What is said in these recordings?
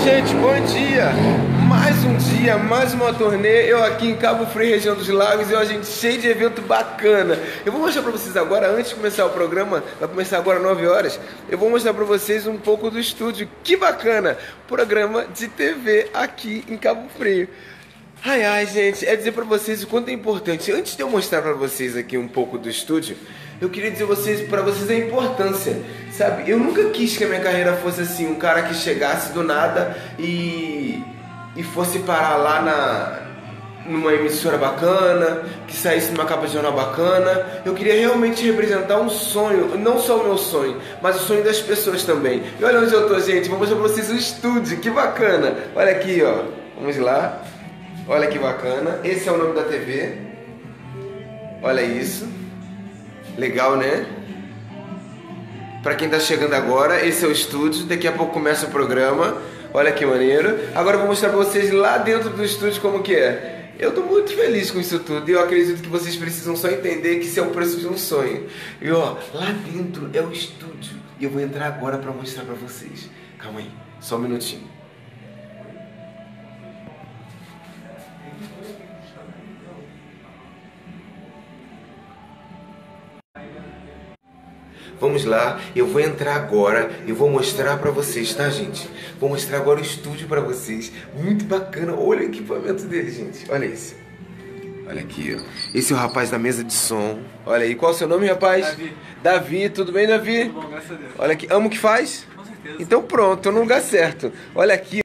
Bom dia! Mais um dia, mais uma turnê. Eu aqui em Cabo Frio, região dos Lagos, e a gente cheio de evento bacana. Eu vou mostrar pra vocês agora, antes de começar o programa, vai começar agora 9 horas. Eu vou mostrar pra vocês um pouco do estúdio. Que bacana! Programa de TV aqui em Cabo Frio. Ai ai, gente, é dizer pra vocês o quanto é importante. Antes de eu mostrar pra vocês aqui um pouco do estúdio, eu queria dizer vocês, pra vocês a importância, sabe? Eu nunca quis que a minha carreira fosse assim, um cara que chegasse do nada e e fosse parar lá na numa emissora bacana, que saísse numa capa de jornal bacana. Eu queria realmente representar um sonho, não só o meu sonho, mas o sonho das pessoas também. E olha onde eu tô, gente. Vou mostrar pra vocês o estúdio, que bacana. Olha aqui, ó. Vamos lá. Olha que bacana. Esse é o nome da TV. Olha isso. Legal, né? Para quem tá chegando agora, esse é o estúdio. Daqui a pouco começa o programa. Olha que maneiro. Agora eu vou mostrar pra vocês lá dentro do estúdio como que é. Eu tô muito feliz com isso tudo e eu acredito que vocês precisam só entender que isso é o preço de um sonho. E ó, lá dentro é o estúdio. E eu vou entrar agora para mostrar para vocês. Calma aí, só um minutinho. Vamos lá, eu vou entrar agora e vou mostrar pra vocês, tá, gente? Vou mostrar agora o estúdio pra vocês. Muito bacana. Olha o equipamento dele, gente. Olha isso. Olha aqui, ó. Esse é o rapaz da mesa de som. Olha aí. Qual é o seu nome, rapaz? Davi. Davi, tudo bem, Davi? Tudo bom, graças a Deus. Olha aqui. Amo o que faz? Com certeza. Então pronto, tô no lugar certo. Olha aqui.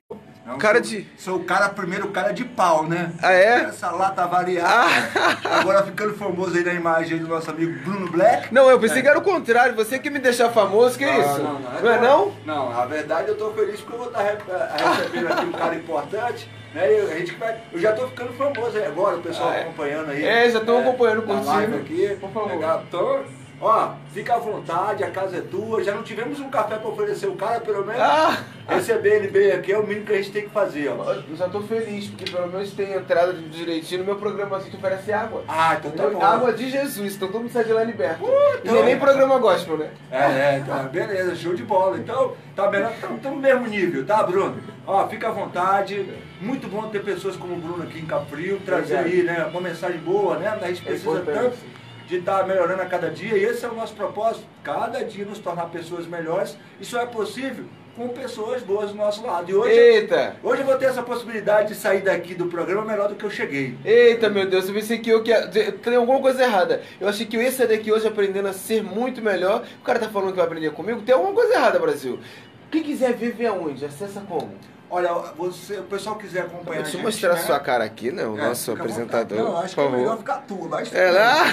Não, Cara sou, de. Sou o cara, primeiro cara de pau, né? Ah, é? Essa lata variada. Agora ficando famoso aí na imagem do nosso amigo Bruno Black. Não, eu pensei que era o contrário. Você que me deixar famoso, que Ah, isso? Não, não é não? Não, na verdade eu tô feliz porque eu vou estar re- eh, recebendo aqui um cara importante. Né? E a gente vai, eu já tô ficando famoso aí agora, o pessoal Ah, é. acompanhando aí. É, já tão acompanhando, na curtindo. live aqui. Por favor. Legal. Ó, fica à vontade, a casa é tua. Já não tivemos um café pra oferecer o cara, pelo menos. Ah! Receber ele bem aqui é o mínimo que a gente tem que fazer, ó. Eu já tô feliz, porque pelo menos tem entrada direitinho no meu programa, assim, que oferece água. Ah, então tá bom. Água de Jesus, então todo mundo sai de lá liberto. Uh, e então- nem, nem programa gospel, né? É, é, tá, beleza, show de bola. Então, tá melhor, estamos no mesmo nível, tá, Bruno? Ó, fica à vontade. Muito bom ter pessoas como o Bruno aqui em Cabo Frio, trazer Obrigado. aí, né, uma mensagem boa, né? A gente precisa importante. tanto de estar melhorando a cada dia, e esse é o nosso propósito, cada dia nos tornar pessoas melhores. Isso é possível com pessoas boas do nosso lado. E hoje, Eita! hoje eu vou ter essa possibilidade de sair daqui do programa melhor do que eu cheguei. Eita, meu Deus, eu pensei que eu que tem alguma coisa errada. Eu achei que eu ia sair daqui hoje aprendendo a ser muito melhor. O cara tá falando que vai aprender comigo. Tem alguma coisa errada, Brasil. Quem quiser ver, vê aonde? Acessa como? Olha, você, o pessoal quiser acompanhar Deixa eu a gente, mostrar a né? sua cara aqui, né? O É, nosso apresentador. vontade. Não, acho por que é melhor ficar tu, mas É lá?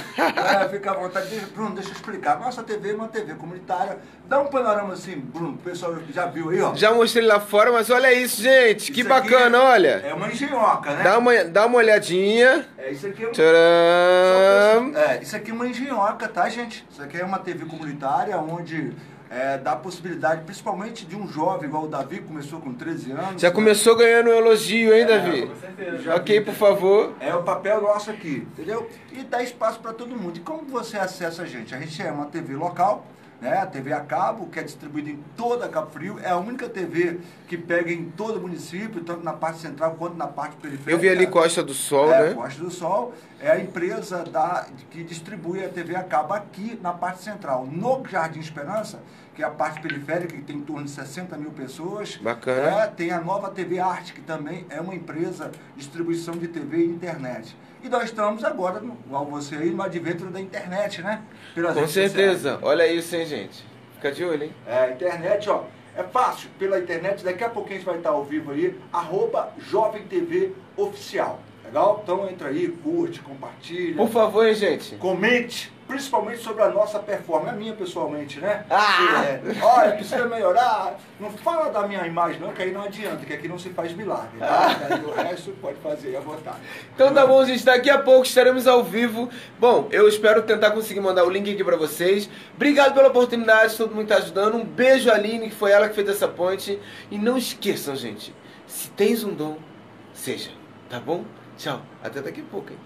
É, fica à vontade. Deixa- Bruno, deixa eu explicar. Nossa TV é uma TV comunitária. Dá um panorama assim, Bruno, o pessoal já viu aí, ó. Já mostrei lá fora, mas olha isso, gente. que Isso aqui bacana, olha. É uma engenhoca, né? Dá uma, dá uma olhadinha. É, isso aqui é um... Tcharam! É, isso aqui é uma engenhoca, tá, gente? Isso aqui é uma TV comunitária onde é, dá a possibilidade, principalmente de um jovem igual o Davi, que começou com 13 anos. Já né? começou ganhando um elogio, hein, É, Davi? Com certeza. Já ok, vi. por favor. É o papel nosso aqui, entendeu? E dá espaço para todo mundo. E como você acessa a gente? A gente é uma TV local, né? A TV a cabo, que é distribuída em toda Cabo Frio. É a única TV que pega em todo o município, tanto na parte central quanto na parte periférica. Eu vi ali Costa do Sol, é, né? Costa do Sol é a empresa da, que distribui a TV a cabo aqui na parte central. No Jardim Esperança, que é a parte periférica, que tem em torno de 60 mil pessoas. Bacana. É, tem a nova TV Arte, que também é uma empresa de distribuição de TV e internet. E nós estamos agora, igual você aí, no advento da internet, né? Pelas Com redes sociais. certeza. Olha isso, hein, gente. Fica de olho, hein? É, internet, ó. É fácil, pela internet, daqui a pouquinho a gente vai estar ao vivo aí, arroba Jovem TV Oficial. Legal? Então entra aí, curte, compartilha. Por favor, hein, gente. Comente, principalmente sobre a nossa performance, a minha pessoalmente, né? Ah! É, olha, precisa melhorar. Não fala da minha imagem, não, que aí não adianta, que aqui não se faz milagre. Tá? Aí o resto pode fazer à vontade. Então tá bom, gente. Daqui a pouco estaremos ao vivo. Bom, eu espero tentar conseguir mandar o link aqui pra vocês. Obrigado pela oportunidade, todo mundo tá ajudando. Um beijo Aline, que foi ela que fez essa ponte. E não esqueçam, gente. Se tens um dom, seja. Tá bom? Tchau. Até daqui a pouco, hein?